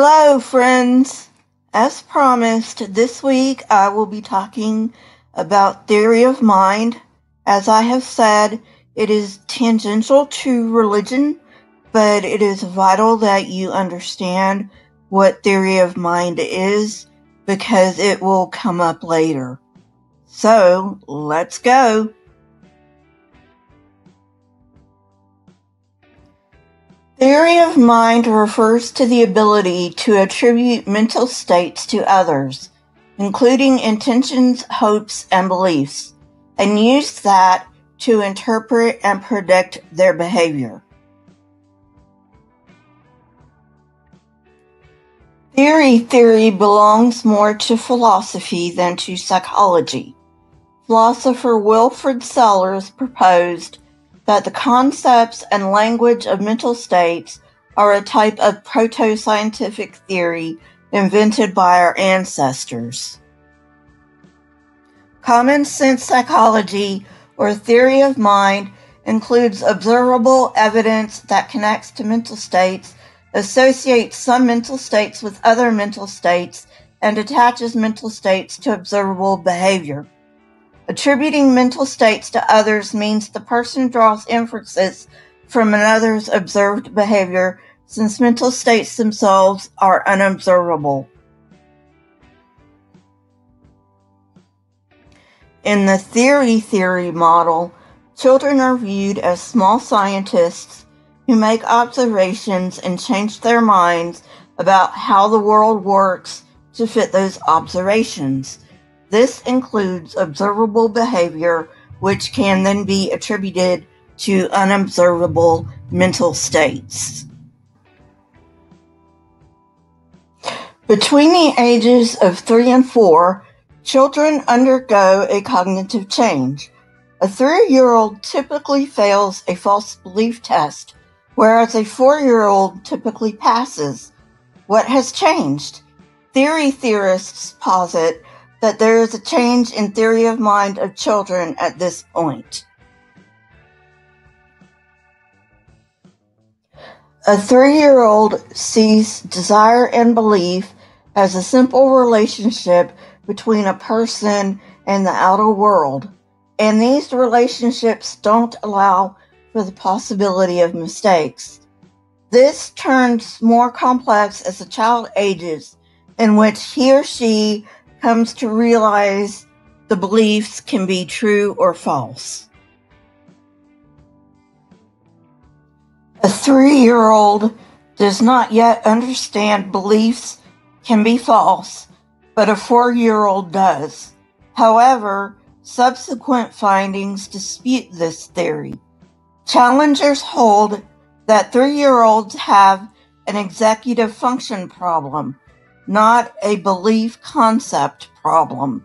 Hello, friends. As promised, this week I will be talking about theory of mind. As I have said, it is tangential to religion, but it is vital that you understand what theory of mind is because it will come up later. So let's go. Theory of mind refers to the ability to attribute mental states to others, including intentions, hopes, and beliefs, and use that to interpret and predict their behavior. Theory theory belongs more to philosophy than to psychology. Philosopher Wilfrid Sellars proposed that the concepts and language of mental states are a type of proto scientific theory invented by our ancestors. Common sense psychology or theory of mind includes observable evidence that connects to mental states, associates some mental states with other mental states, and attaches mental states to observable behavior. Attributing mental states to others means the person draws inferences from another's observed behavior since mental states themselves are unobservable. In the theory theory model, children are viewed as small scientists who make observations and change their minds about how the world works to fit those observations. This includes observable behavior, which can then be attributed to unobservable mental states. Between the ages of three and four, children undergo a cognitive change. A three year old typically fails a false belief test, whereas a four year old typically passes. What has changed? Theory theorists posit that there is a change in theory of mind of children at this point. A three year old sees desire and belief as a simple relationship between a person and the outer world, and these relationships don't allow for the possibility of mistakes. This turns more complex as the child ages, in which he or she comes to realize the beliefs can be true or false. A three year old does not yet understand beliefs can be false, but a four year old does. However, subsequent findings dispute this theory. Challengers hold that three year olds have an executive function problem not a belief concept problem.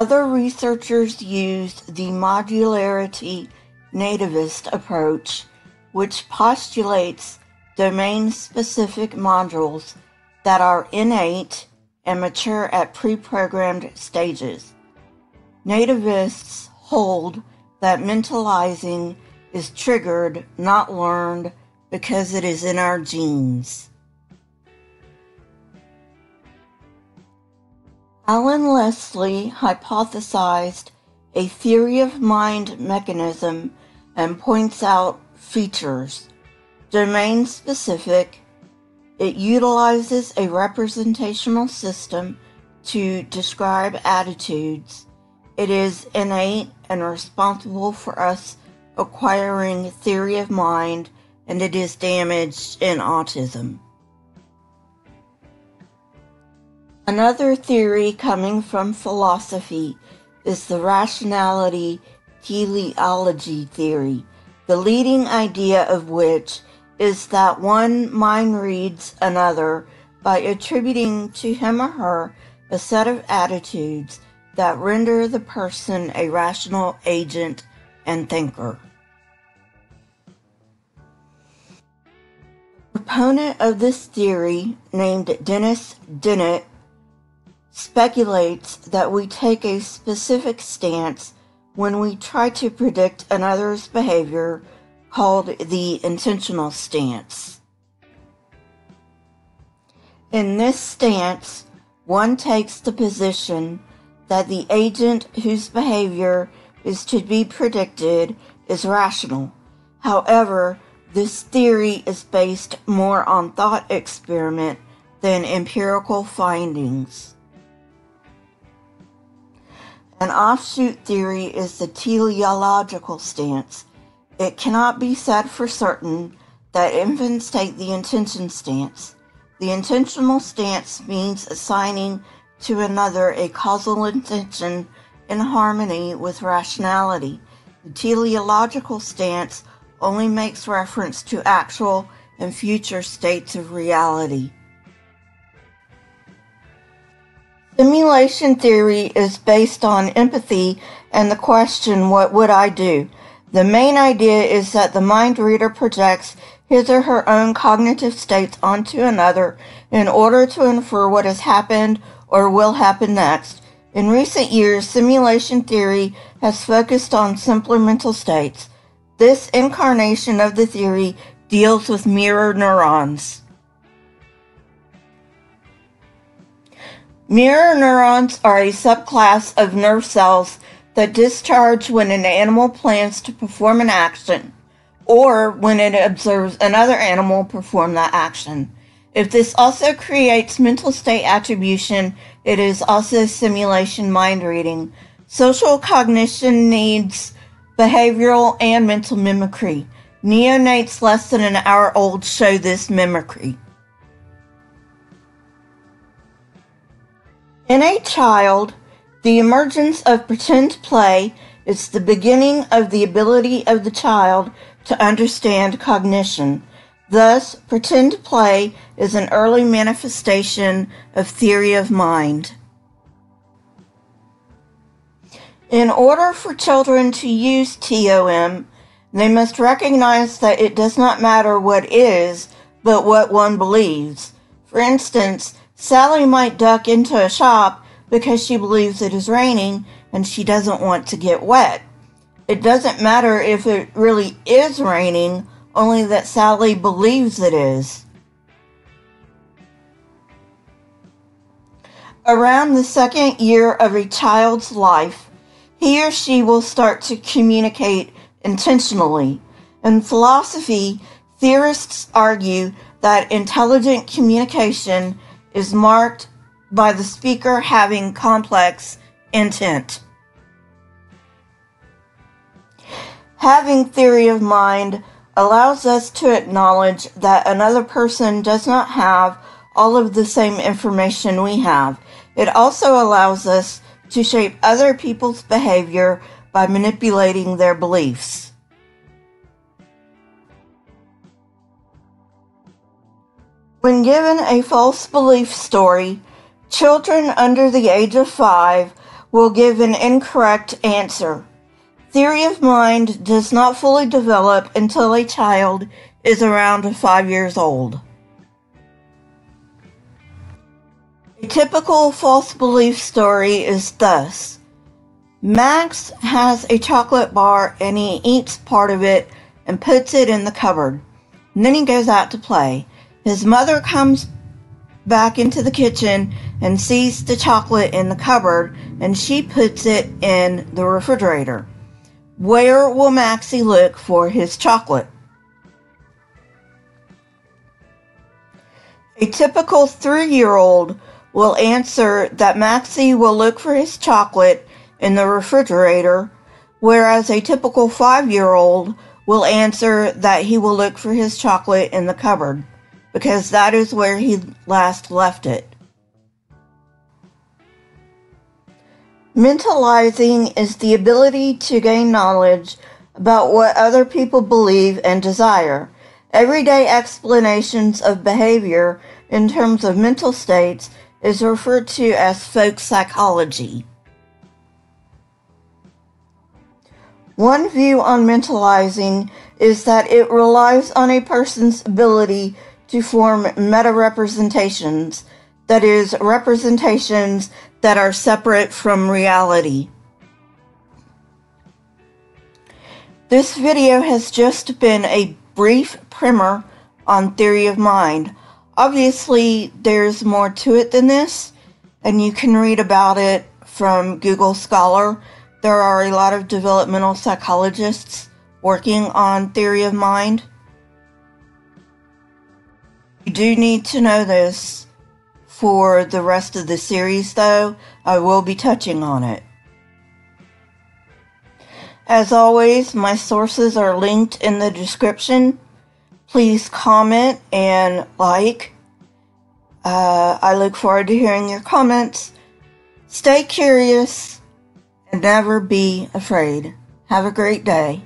Other researchers used the modularity nativist approach, which postulates domain specific modules that are innate and mature at pre programmed stages. Nativists hold that mentalizing is triggered, not learned, because it is in our genes. Alan Leslie hypothesized a theory of mind mechanism and points out features. Domain specific, it utilizes a representational system to describe attitudes. It is innate and responsible for us acquiring theory of mind and it is damaged in autism. Another theory coming from philosophy is the rationality teleology theory, the leading idea of which is that one mind reads another by attributing to him or her a set of attitudes that render the person a rational agent and thinker. Proponent of this theory, named Dennis Dennett, speculates that we take a specific stance when we try to predict another's behavior called the intentional stance. In this stance, one takes the position that the agent whose behavior is to be predicted is rational. However, this theory is based more on thought experiment than empirical findings. An offshoot theory is the teleological stance. It cannot be said for certain that infants take the intention stance. The intentional stance means assigning to another a causal intention in harmony with rationality. The teleological stance only makes reference to actual and future states of reality. Simulation theory is based on empathy and the question, What would I do? The main idea is that the mind reader projects his or her own cognitive states onto another in order to infer what has happened or will happen next. In recent years, simulation theory has focused on simpler mental states. This incarnation of the theory deals with mirror neurons. Mirror neurons are a subclass of nerve cells that discharge when an animal plans to perform an action or when it observes another animal perform that action. If this also creates mental state attribution, it is also simulation mind reading. Social cognition needs behavioral and mental mimicry. Neonates less than an hour old show this mimicry. In a child, the emergence of pretend play is the beginning of the ability of the child to understand cognition. Thus, pretend play is an early manifestation of theory of mind. In order for children to use TOM, they must recognize that it does not matter what is, but what one believes. For instance, Sally might duck into a shop because she believes it is raining and she doesn't want to get wet. It doesn't matter if it really is raining, only that Sally believes it is. Around the second year of a child's life, he or she will start to communicate intentionally. In philosophy, theorists argue that intelligent communication is marked by the speaker having complex intent. Having theory of mind allows us to acknowledge that another person does not have all of the same information we have. It also allows us to shape other people's behavior by manipulating their beliefs. When given a false belief story, children under the age of five will give an incorrect answer. Theory of mind does not fully develop until a child is around five years old. Typical false belief story is thus Max has a chocolate bar and he eats part of it and puts it in the cupboard. And then he goes out to play. His mother comes back into the kitchen and sees the chocolate in the cupboard and she puts it in the refrigerator. Where will Maxie look for his chocolate? A typical three year old will answer that Maxie will look for his chocolate in the refrigerator, whereas a typical five year old will answer that he will look for his chocolate in the cupboard because that is where he last left it. Mentalizing is the ability to gain knowledge about what other people believe and desire. Everyday explanations of behavior in terms of mental states is referred to as folk psychology. One view on mentalizing is that it relies on a person's ability to form meta representations, that is, representations that are separate from reality. This video has just been a brief primer on theory of mind. Obviously, there's more to it than this, and you can read about it from Google Scholar. There are a lot of developmental psychologists working on theory of mind. You do need to know this for the rest of the series, though. I will be touching on it. As always, my sources are linked in the description. Please comment and like. Uh, I look forward to hearing your comments. Stay curious and never be afraid. Have a great day.